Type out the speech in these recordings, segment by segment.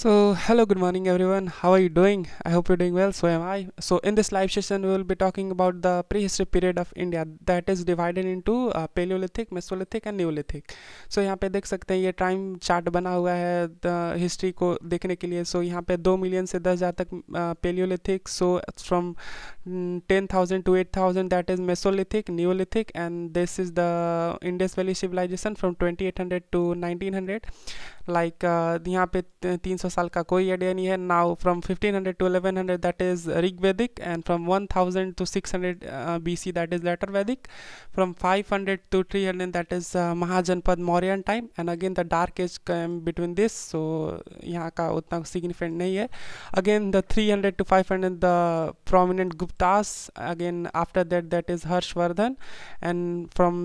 So, hello, good morning, everyone. How are you doing? I hope you're doing well. So am I. So, in this live session, we will be talking about the prehistoric period of India that is divided into uh, Paleolithic, Mesolithic and Neolithic. So, यहाँ पे देख सकते हैं ये time chart बना हुआ है history को देखने के लिए. सो so, यहाँ पे दो मिलियन से दस हज़ार तक Paleolithic so from ten thousand to eight thousand that is Mesolithic Neolithic and this is the Indus valley civilisation from twenty eight hundred to nineteen hundred like यहाँ पे तीन सौ साल का कोई आइडिया नहीं है। Now from 1500 to 1100 that is Rig Vedic and from 1000 to 600 BC that is later Vedic from 500 to 300 that is Mahajanapada Mauryan time and again the dark age between this so यहाँ का उतना significant नहीं है। Again the 300 to 500 the prominent Guptas again after that that is Harshavardhan and from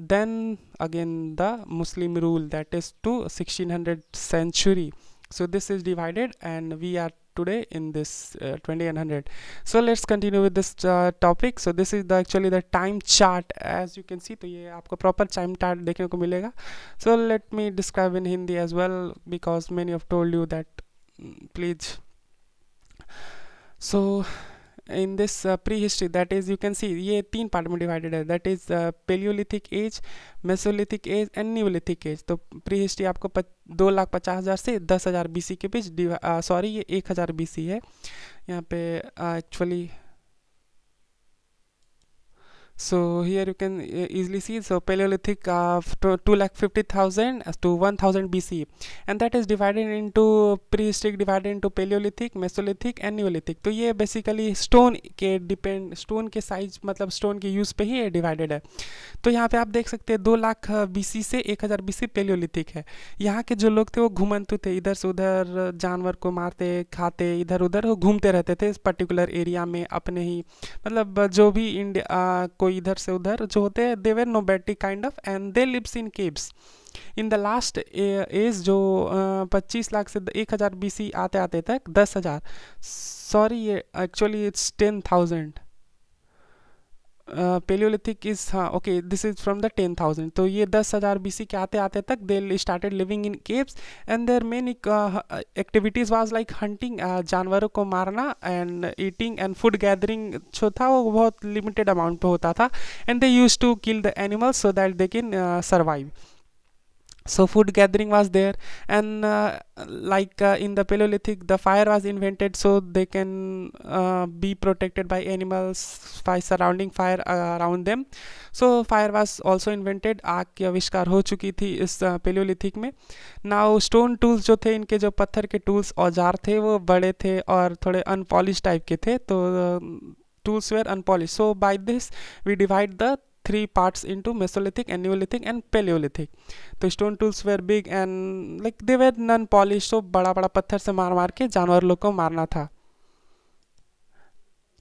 then again, the muslim rule, that is to 1600 century. so this is divided and we are today in this uh, 2100 so let's continue with this uh, topic so this is the actually the time chart as you can see तो ये आपको proper time chart देखने को मिलेगा so let me describe in Hindi as well because many have told you that please so in this uh, prehistory that is you can see ये तीन part में divided है that is Paleolithic age Mesolithic age and Neolithic age तो pre history आपको दो लाख पचास हज़ार से दस हज़ार बीसी के बीच सॉरी ये एक हज़ार बीसी है। यहाँ पे actually uh, so here you can uh, easily see so paleolithic uh, 2 lakh 50,000 to 1000 BC and that is divided into prehistoric divided into paleolithic mesolithic and neolithic तो ये basically stone के depend stone के size मतलब stone के use पे ही divided है तो यहाँ पे आप देख सकते हैं दो लाख बीसी से एक हज़ार बीसी पेलियोलिथिक है यहाँ के जो लोग थे वो घुमंतु थे इधर से उधर जानवर को मारते खाते इधर उधर घूमते रहते थे इस पर्टिकुलर एरिया में अपने ही मतलब जो भी इंडिया को कोई इधर से उधर जो होते हैं they were nomadic kind of and they lives in caves in the last age जो पच्चीस लाख से एक हज़ार बी आते आते तक, दस हज़ार. सॉरी ये actually it's ten thousand Paleolithic is हाँ okay this is from the ten thousand तो ये दस हज़ार बी सी के आते आते तक they started living in caves and their main activities was like hunting जानवरों को मारना and eating and food gathering जो था वो बहुत लिमिटेड अमाउंट पे होता था. And they use to kill the animals so that they can survive so food gathering was there and uh, like uh, in the paleolithic the fire was invented so they can uh, be protected by animals by surrounding fire uh, around them so fire was also invented आग की आविष्कार हो चुकी थी इस Paleolithic uh, में now stone tools जो थे इनके जो पत्थर के टूल्स औज़ार थे वो बड़े थे और थोड़े अनपॉलिश टाइप के थे तो tools were unpolished so by this we divide the three parts into Mesolithic and Neolithic and Paleolithic. तो stone tools were big and like they were non polish तो बड़ा बड़ा पत्थर से मार मार के जानवर लोग को मारना था।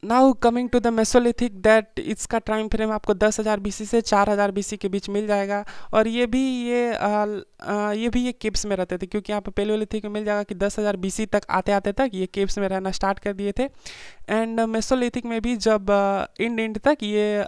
Now coming to the Mesolithic that इसका टाइम फ्रेम आपको दस हज़ार बी से चार हज़ार बी के बीच मिल जाएगा। और ये भी ये आ, आ, ये भी ये केप्स में रहते थे क्योंकि यहाँ पे पेलोलिथिक में मिल जाएगा कि दस हज़ार बी तक आते आते तक ये केप्स में रहना स्टार्ट कर दिए थे। एंड मेसोलिथिक में भी जब इंड इंड तक ये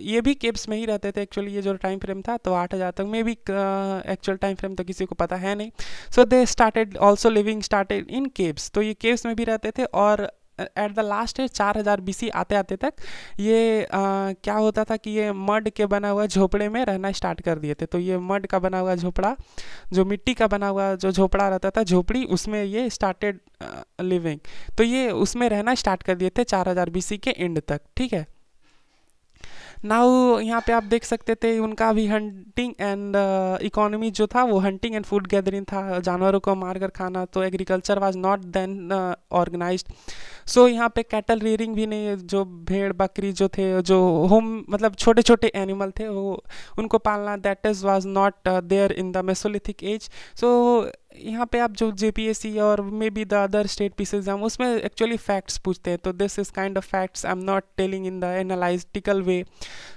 ये भी केप्स में ही रहते थे एक्चुअली ये जो टाइम फ्रेम था तो आठ हज़ार तक में भी एक्चुअल टाइम फ्रेम तो किसी को पता है नहीं। So they started also living started in caves तो ये केव्स में भी रहते थे और एट द लास्ट चार हज़ार बी सी आते आते तक ये आ, क्या होता था कि ये मड के बना हुआ झोपड़े में रहना स्टार्ट कर दिए थे। तो ये मड का बना हुआ झोपड़ा जो मिट्टी का बना हुआ जो झोपड़ा रहता था झोपड़ी उसमें ये स्टार्टेड लिविंग तो ये उसमें रहना स्टार्ट कर दिए थे चार हज़ार बी के एंड तक ठीक है? नाउ यहाँ पे आप देख सकते थे, उनका भी हंटिंग एंड इकोनॉमी जो था, वो हंटिंग एंड फ़ूड गैदरिंग था। जानवरों को मार कर खाना तो agriculture was not then organise so यहाँ पे कैटल रेयरिंग भी नहीं, जो भेड़, बकरी जो थे, जो होम मतलब छोटे छोटे एनिमल थे, वो, उनको पालना that is was not there in the Mesolithic age so यहाँ पे आप जो जे और may be the other state PCS exam उसमें एक्चुअली फैक्ट्स पूछते हैं। तो this is kind of facts I am not telling in the analytical way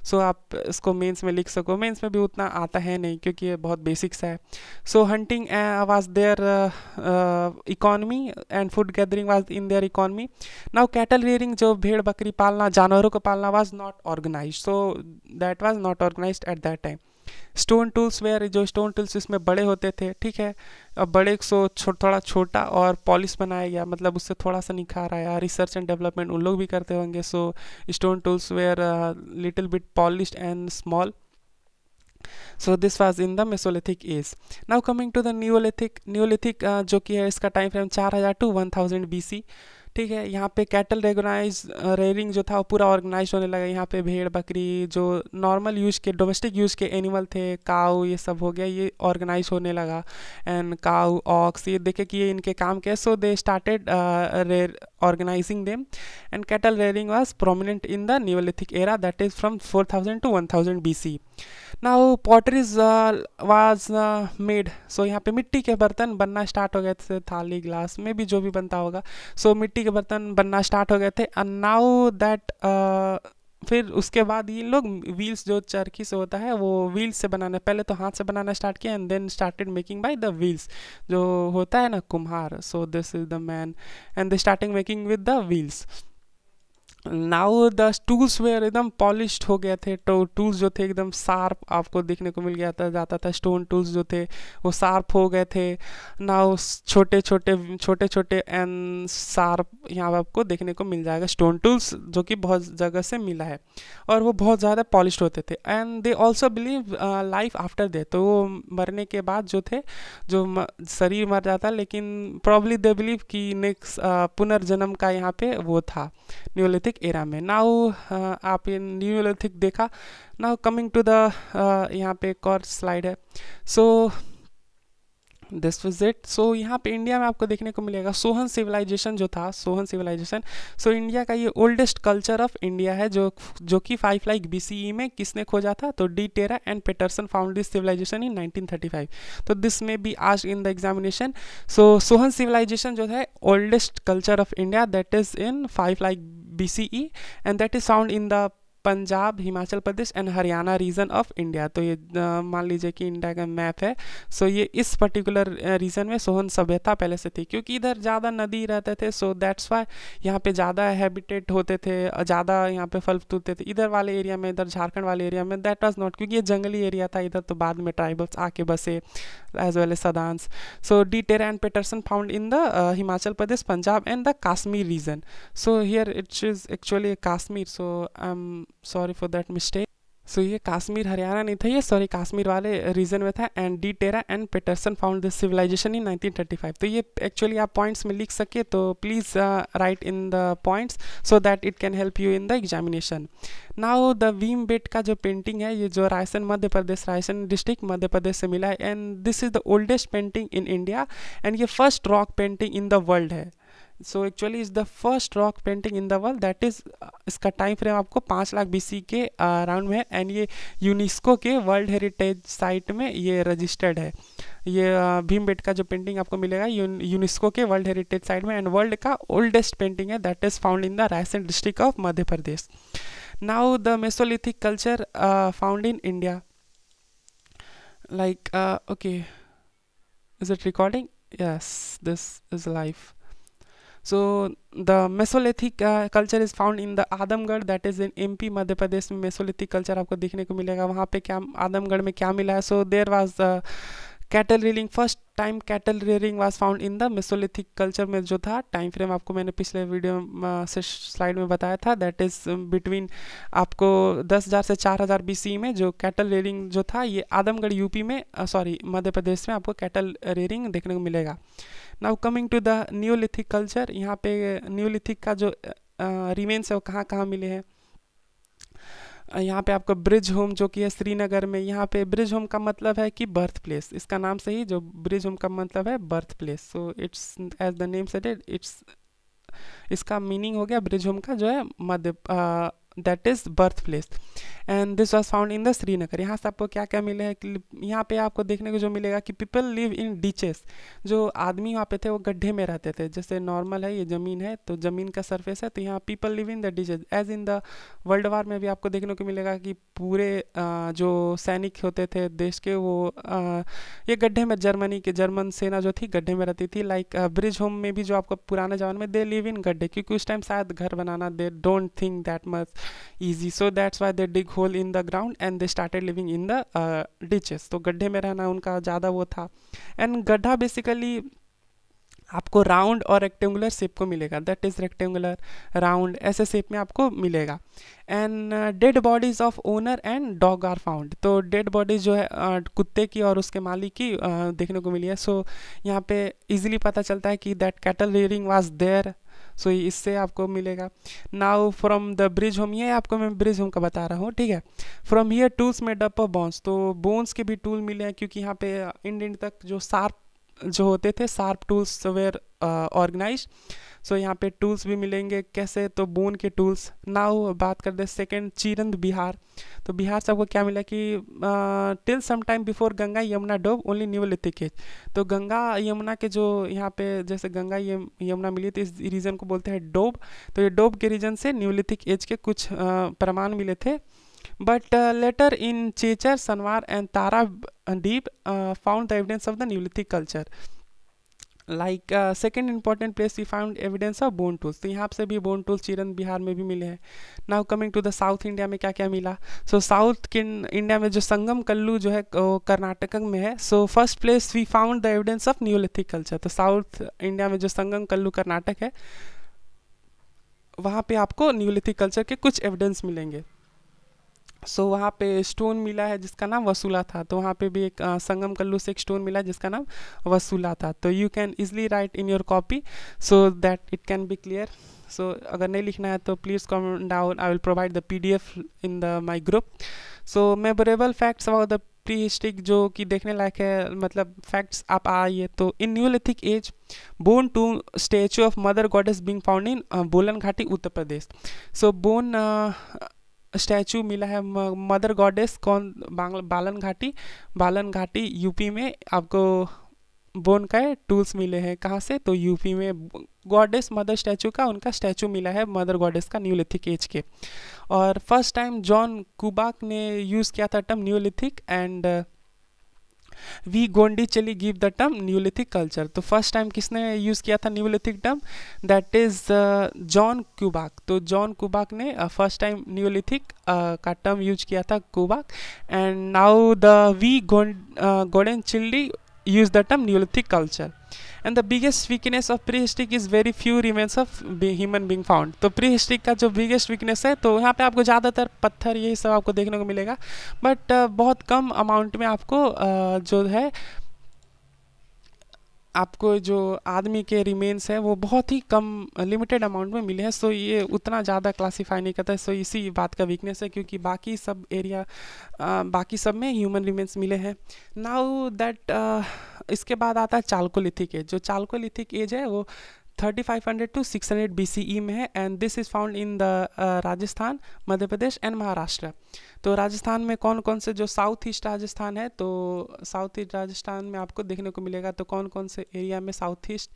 so आप इसको मेंस में लिख सको। मेंस में भी उतना आता है नहीं क्योंकि ये बहुत बेसिक्स है। So hunting was their economy and food gathering was in their economy now cattle rearing जो भेड़ बकरी पालना, जानवरों को पालना was not organise so that was not organise at that time stone tools were जो स्टोन टूल्स इसमें बड़े होते थे ठीक है? अब बड़े सो छो, थोड़ा छोटा और पॉलिश बनाया गया मतलब उससे थोड़ा सा निखार आया। रिसर्च एंड डेवलपमेंट उन लोग भी करते होंगे। So stone tools were little bit polish and small so this was in mesolithic age. Now coming to the neolithic neolithic uh, जो कि है इसका टाइम फ्रेम 4000 टू 1000 बीसी ठीक है, यहाँ पे कैटल रेगोनाइज रेयरिंग जो था वो पूरा ऑर्गेनाइज होने लगा। यहाँ पे भेड़, बकरी, जो नॉर्मल यूज़ के डोमेस्टिक यूज़ के एनिमल थे काऊ ये सब हो गया, ये ऑर्गेनाइज होने लगा। एंड काऊ ऑक्स ये देखे कि ये इनके काम के so they started rear organising them and cattle rearing was prominent in the neolithic era that is from 4000 to 1000 BC now potteries was made so यहाँ पे मिट्टी के बर्तन बनना स्टार्ट हो गए थे थाली ग्लास में भी जो भी बनता होगा। सो so, मिट्टी के बर्तन बनना स्टार्ट हो गए थे। एंड नाउ दैट फिर उसके बाद ये लोग व्हील्स जो चरखी से होता है वो व्हील्स से बनाना पहले तो हाथ से बनाना स्टार्ट किया and then started making by the wheels जो होता है ना कुम्हार। So this is the man and they starting making with the wheels now the tools were एकदम पॉलिश्ड हो गए थे तो टूल्स जो थे एकदम शार्प आपको देखने को मिल गया था, जाता था स्टोन टूल्स जो थे, वो शार्प हो गए थे। नाउ छोटे छोटे छोटे छोटे एंड शार्प यहाँ पर आपको देखने को मिल जाएगा स्टोन टूल्स जो कि बहुत जगह से मिला है, और वो बहुत ज़्यादा पॉलिश होते थे। And they also believe life after they तो वो मरने के बाद जो थे, जो शरीर मर जाता, लेकिन प्रॉब्ली दे बिलीव कि नेक्स्ट पुनर्जन्म का यहाँ पे वो था न्यूलिथिक न्यूलिथिक एरा में। नाउ uh, आप ये न्यूलिथिक देखा। नाउ कमिंग टू द यहाँ पे एक और स्लाइड है। So this was it so यहाँ पे इंडिया में आपको देखने को मिलेगा। सोहन सिविलाइजेशन जो था सोहन सिविलाइजेशन सो इंडिया का ये ओल्डेस्ट कल्चर ऑफ़ इंडिया है जो जो कि फाइव लाइक बी में किसने खोजा था? तो de Terra and Paterson found this civilization in 1935 तो दिस में बी आज in the examination so Sohan civilization जो है oldest culture of India that is in five like B and that is found in the Punjab Himachal Pradesh and Haryana region of India तो ये मान लीजिए कि India का map है सो ये इस पर्टिकुलर रीजन में सोहन सभ्यता पहले से थी, क्योंकि इधर ज़्यादा नदी रहते थे सो दैट्स वाई यहाँ पे ज़्यादा हैबिटेट होते थे ज़्यादा यहाँ पे फल फूलते थे। इधर वाले एरिया में, इधर झारखंड वाले एरिया में दैट वॉज़ नॉट क्योंकि ये जंगली एरिया था, इधर तो बाद में ट्राइबल्स आके बसे। as well as sadans. So Deter and Peterson found in the uh, Himachal Pradesh, Punjab and the Kashmir region. So here it is actually Kashmir. So I'm sorry for that mistake. सो ये कश्मीर हरियाणा नहीं था, ये sorry Kashmir वाले region में था and de Terra and Paterson found this civilization in 1935 तो ये actually आप पॉइंट्स में लिख सके तो please write in the points so that it can help you in the examination now the Bhimbetka का जो पेंटिंग है, ये जो रायसन मध्य प्रदेश रायसन डिस्ट्रिक्ट मध्य प्रदेश से मिला है and this is the oldest painting in India and ये first rock painting in the world है। So actually is the first rock painting in the world that is इसका टाइम फ्रेम आपको पाँच लाख बीसी के around में है. And ये UNESCO के वर्ल्ड हेरिटेज साइट में ये रजिस्टर्ड है. ये भीम बेट का जो पेंटिंग आपको मिलेगा यूनेस्को के वर्ल्ड हेरिटेज साइट में एंड वर्ल्ड का ओल्डेस्ट पेंटिंग है. That is found in the Raisen district of Madhya Pradesh now the mesolithic culture found in India uh, okay. Is it recording? Yes this is live. So the Mesolithic culture is found in the Adamgarh that is in M P Madhya Pradesh में mesolithic culture आपको देखने को मिलेगा। वहाँ पे क्या आदमगढ़ में क्या मिला है? So there was cattle rearing first time cattle rearing was found in the mesolithic culture में जो था। टाइम फ्रेम आपको मैंने पिछले वीडियो से स्लाइड में बताया था। दैट इज़ बिटवीन आपको 10,000 से 4,000 बीसी में जो कैटल रेयरिंग जो था ये आदमगढ़ यूपी में सॉरी मध्य प्रदेश में आपको कैटल रेयरिंग देखने को मिलेगा। Now coming to the neolithic culture यहाँ पे न्यूलिथिक का जो रिमेन्स है वो कहाँ कहाँ मिले हैं? यहाँ पे आपको ब्रिज होम जो कि है श्रीनगर में, यहाँ पे ब्रिज होम का मतलब है कि बर्थ प्लेस इसका नाम से ही जो ब्रिज होम का मतलब है birth place so it's as the name said it's इसका मीनिंग हो गया ब्रिज होम का जो है मध्य that is birth place and this was found in the Srinagar यहाँ से आपको क्या क्या मिले हैं यहाँ पे आपको देखने को जो मिलेगा कि पीपल लिव इन डीचेस जो आदमी वहाँ पे थे, वो गड्ढे में रहते थे। जैसे नॉर्मल है, ये ज़मीन है तो ज़मीन का सरफेस है तो यहाँ people live in the ditches as in the world war में भी आपको देखने को मिलेगा कि पूरे जो सैनिक होते थे देश के, वो ये गड्ढे में जर्मनी के, जर्मन सेना जो थी, गड्ढे में रहती थी। लाइक ब्रिज होम में भी जो आपको पुराने जमाने में दे लिव इन गड्ढे, क्योंकि उस टाइम शायद घर बनाना they don't think that much so that's why they dig hole in the ground and they started living in the uh, ditches. तो गड्ढे में रहना उनका ज़्यादा वो था। एंड गड्ढा बेसिकली आपको राउंड और रेक्टेंगुलर शेप को मिलेगा। दैट इज़ रेक्टेंगुलर राउंड ऐसे शेप में आपको मिलेगा। And dead bodies of owner and dog are found तो डेड बॉडीज जो है uh, कुत्ते की और उसके मालिक की uh, देखने को मिली है। सो so, यहाँ पे इजीली पता चलता है कि that cattle rearing was there so so, इससे आपको मिलेगा। Now from the Burzahom ये आपको मैं ब्रिज होम का बता रहा हूँ ठीक है? फ्रॉम हियर टूल्स में डप ऑफ़ बोन्स तो बोन्स के भी टूल मिले हैं क्योंकि यहाँ पे इंड इंड तक जो शार्प जो होते थे sharp tools were organise so यहाँ पे टूल्स भी मिलेंगे। कैसे? तो बोन के टूल्स नाउ बात कर दे सेकेंड चीरंद बिहार। तो बिहार से आपको क्या मिला कि till some time before Ganga Yamuna doab only neolithic age तो गंगा यमुना के जो यहाँ पे जैसे गंगा यमुना मिली तो इस रीजन को बोलते हैं डोब तो ये डोब के रीजन से न्यूलिथिक एज के कुछ प्रमाण मिले थे। Later in Chechar, Sanwar and Tara Deep uh, found the evidence of the Neolithic culture. Like second important place we found evidence of bone tools तो यहाँ से भी बोन टूल्स चिरन बिहार में भी मिले हैं। Now coming to the south India में क्या क्या मिला सो साउथ इंडिया में जो संगम कल्लू जो है कर्नाटक में है। So first place we found the evidence of neolithic culture तो साउथ इंडिया में जो संगम कल्लू कर्नाटक है, वहाँ पे आपको न्यूलिथिक कल्चर के कुछ एविडेंस मिलेंगे। सो so, वहाँ पे स्टोन मिला है जिसका नाम वसूला था। तो वहाँ पे भी एक आ, संगम कल्लू से एक स्टोन मिला जिसका नाम वसूला था। तो you can easily write in your copy so that it can be clear so अगर नहीं लिखना है तो please comment down I will provide the P D F in the my group so memorable facts about the prehistoric जो कि देखने लायक है मतलब फैक्ट्स आप आइए तो in neolithic age bone to statue of mother goddess being found in Belan घाटी उत्तर प्रदेश सो bone statue मिला है मदर गॉडेस कौन बालन घाटी बालन घाटी, यूपी में आपको बोन का टूल्स मिले हैं। कहाँ से? तो यूपी में गॉडेस मदर स्टैचू का उनका स्टैचू मिला है मदर गॉडेस का न्यूलिथिक एज के। और फ़र्स्ट टाइम जॉन कुबाक ने यूज़ किया था term neolithic and V Gordon Childe give the term neolithic culture. तो फ़र्स्ट टाइम किसने यूज़ किया था neolithic term? That is John Lubbock तो जॉन क्यूबाक ने फ़र्स्ट टाइम न्यूलिथिक का टर्म यूज़ किया था Lubbock and now the V Gordon Gordon Childe use the term neolithic culture. And the biggest weakness of prehistoric is very few remains of human being found तो pre historic का जो biggest weakness है तो यहाँ पे आपको ज़्यादातर पत्थर यही सब आपको देखने को मिलेगा। बट uh, बहुत कम अमाउंट में आपको uh, जो है आपको जो आदमी के रिमेन्स है, वो बहुत ही कम लिमिटेड अमाउंट में मिले हैं। सो ये उतना ज़्यादा क्लासीफाई नहीं करता है। सो इसी बात का वीकनेस है क्योंकि बाकी सब एरिया बाकी सब में ह्यूमन रिमेन्स मिले हैं। नाउ दैट इसके बाद आता है चालकोलिथिक एज जो चालकोलिथिक एज है, वो 3500 टू 600 BCE में है and this is found in the Rajasthan Madhya Pradesh and Maharashtra तो राजस्थान में कौन कौन से जो साउथ ईस्ट राजस्थान है तो साउथ ईस्ट राजस्थान में आपको देखने को मिलेगा तो कौन कौन से एरिया में साउथ ईस्ट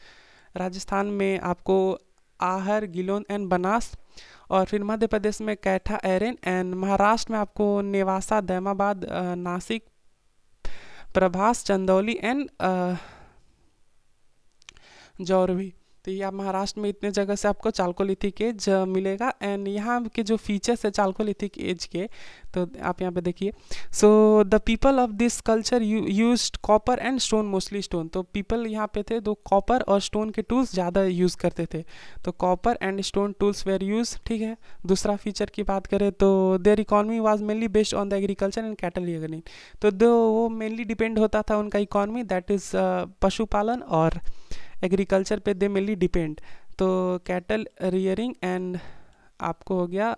राजस्थान में आपको आहर गिलोन एंड बनास और फिर मध्य प्रदेश में कैठा एरेन एंड महाराष्ट्र में आपको नेवासा दैमाबाद नासिक प्रभास चंदौली एंड जौरवी तो ये आप महाराष्ट्र में इतने जगह से आपको चालकोलिथिक एज मिलेगा। एंड यहाँ के जो फीचर्स है चालकोलिथिक एज के तो आप यहाँ पे देखिए। So the people of this culture use copper and stone mostly stone तो पीपल यहाँ पे थे दो कॉपर और स्टोन के टूल्स ज़्यादा यूज़ करते थे। तो copper and stone tools were use ठीक है। दूसरा फीचर की बात करें तो their economy was mainly based on the agriculture and cattle तो दो, वो मेनली डिपेंड होता था उनका इकॉनमी दैट इज़ पशुपालन और एग्रीकल्चर पे दे मेनली डिपेंड। तो कैटल रियरिंग एंड आपको हो गया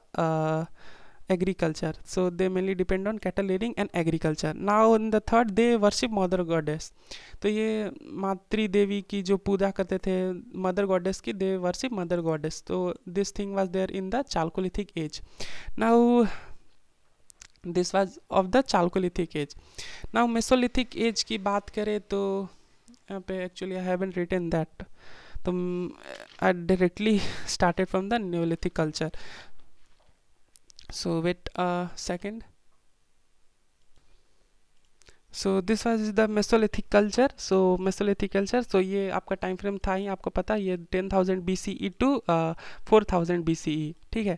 agriculture. So they mainly depend on cattle rearing and agriculture now in the third they worship mother goddess तो ये मातृ देवी की जो पूजा करते थे मदर गॉडेस की दे वर्शिप मदर गॉडेस तो this thing was there in the chalcolithic age now this was of the chalcolithic age now mesolithic age की बात करें तो यहाँ पे actually I haven't written that तो I directly started from the neolithic culture so wait second so this was the mesolithic culture so mesolithic culture so ये आपका time frame था ही, आपको पता, ये ten thousand B C E to four thousand B C E ठीक है?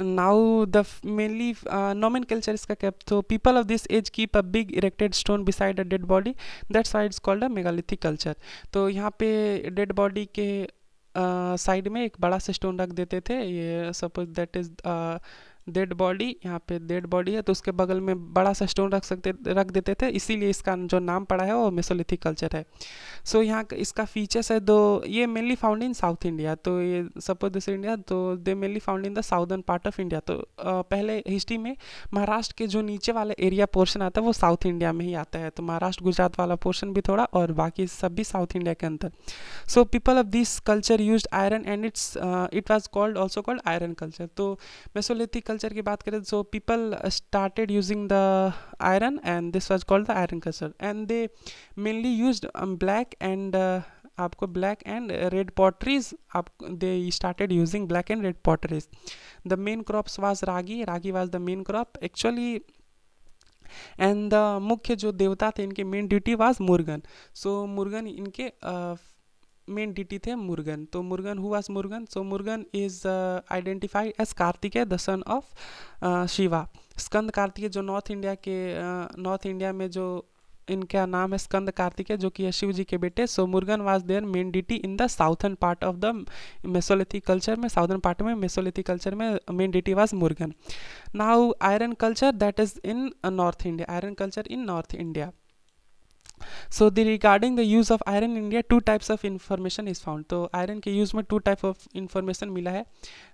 Now the mainly uh, nomenclature is kept so people of this age keep a big erected stone beside a dead body that's why it's called a megalithic culture तो यहाँ पे dead body के side uh, में एक बड़ा सा stone रख देते थे ये suppose that is dead body यहाँ पे डेड बॉडी है तो उसके बगल में बड़ा सा स्टोन रख सकते रख देते थे इसीलिए इसका जो नाम पड़ा है वो मेसोलिथिक कल्चर है। सो so, यहाँ इसका फीचर्स है दो ये mainly found in south India तो ये सपोज़ दिस इंडिया तो they mainly found in the southern part of India तो आ, पहले हिस्ट्री में महाराष्ट्र के जो नीचे वाला एरिया पोर्शन आता है वो साउथ इंडिया में ही आता है तो महाराष्ट्र गुजरात वाला पोर्शन भी थोड़ा और बाकी सब भी साउथ इंडिया के अंदर। So people of this culture use iron and it's it was called also called iron culture तो मेसोलिथिक कल्चर की बात करें so people started using the iron and this was called the iron culture and they mainly use black and आपको black and red potteries आप they started using black and red potteries the main crops was ragi ragi was the main crop actually and the मुख्य जो देवता थे, इनके main deity was Murugan. So Murugan इनके main deity थे मुर्गन। तो मुर्गन हुआ Murugan? So Murugan is identified as Kartikeya the son of Shiva. Skanda Kartikeya जो नॉर्थ इंडिया के नॉर्थ uh, इंडिया में जो इनका नाम है स्कंद कार्तिकेय जो कि शिव जी के बेटे। So Murugan was their main deity in the southern part of the mesolithic culture में साउथर्न पार्ट में मेसोलिथिक कल्चर में main deity was Murugan. Now iron culture that is in north India iron culture in north India so the regarding the use of iron India two types of information is found तो iron के use में two type of information मिला है.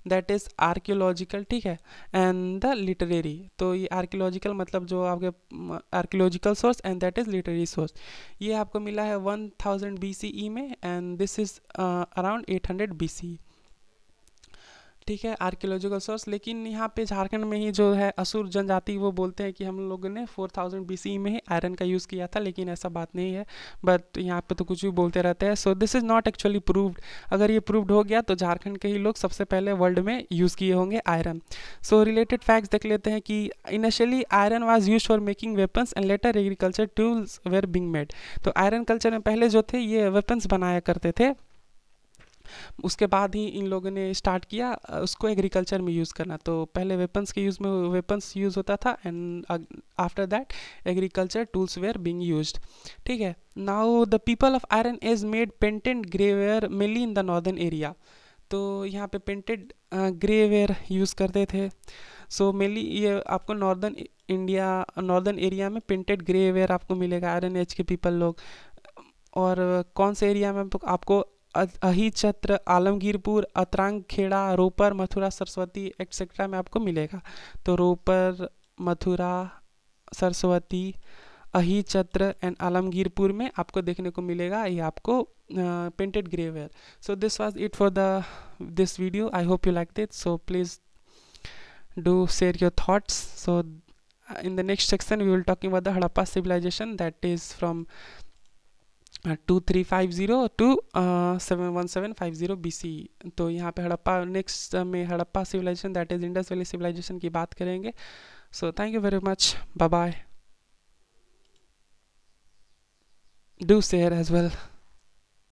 That is archaeological ठीक है? And the literary तो ये archaeological मतलब जो आपके archaeological source and that is literary source ये आपको मिला है one thousand B C E में and this is around eight hundred B C ठीक है आर्कियोलॉजिकल सोर्स लेकिन यहाँ पे झारखंड में ही जो है असुर जनजाति, वो बोलते हैं कि हम लोगों ने 4000 थाउज़ेंड बी में ही आयरन का यूज़ किया था, लेकिन ऐसा बात नहीं है। बट यहाँ पे तो कुछ भी बोलते रहते हैं। So this is not actually proved अगर ये प्रूव्ड हो गया तो झारखंड के ही लोग सबसे पहले वर्ल्ड में यूज़ किए होंगे आयरन सो रिलेटेड फैक्ट्स देख लेते हैं कि initially iron was use for making weapons and later agriculture tools were being made तो आयरन कल्चर में पहले जो थे, ये वेपन्स बनाया करते थे। उसके बाद ही इन लोगों ने स्टार्ट किया उसको एग्रीकल्चर में यूज़ करना। तो पहले वेपन्स के यूज़ में वेपन्स यूज़ होता था and after that agriculture tools were being use ठीक है? Now the people of iron is made painted grey ware mainly in the northern area तो यहाँ पे पेंटेड ग्रेवेयर यूज़ करते थे। सो so, मेनली ये आपको नॉर्दर्न इंडिया नॉर्दर्न एरिया में पेंटेड ग्रेवेयर आपको मिलेगा आयरन एज के पीपल लोग। और कौन से एरिया में आपको अहिचत्र, आलमगीरपुर, अतरंग, खेड़ा, रोपर, मथुरा, सरस्वती एक्सेट्रा में आपको मिलेगा। तो रोपर, मथुरा, सरस्वती, अहिचत्र एंड आलमगीरपुर में आपको देखने को मिलेगा। ये आपको painted grey ware so this was it for the this video I hope you like it so please do share your thoughts so in the next section, we will talking about the Harappa civilization that is from two three five zero two seven one seven five zero B C तो यहाँ पे Harappa next में Harappa civilisation that is Indus valley civilisation की बात करेंगे। So thank you very much bye bye do share as well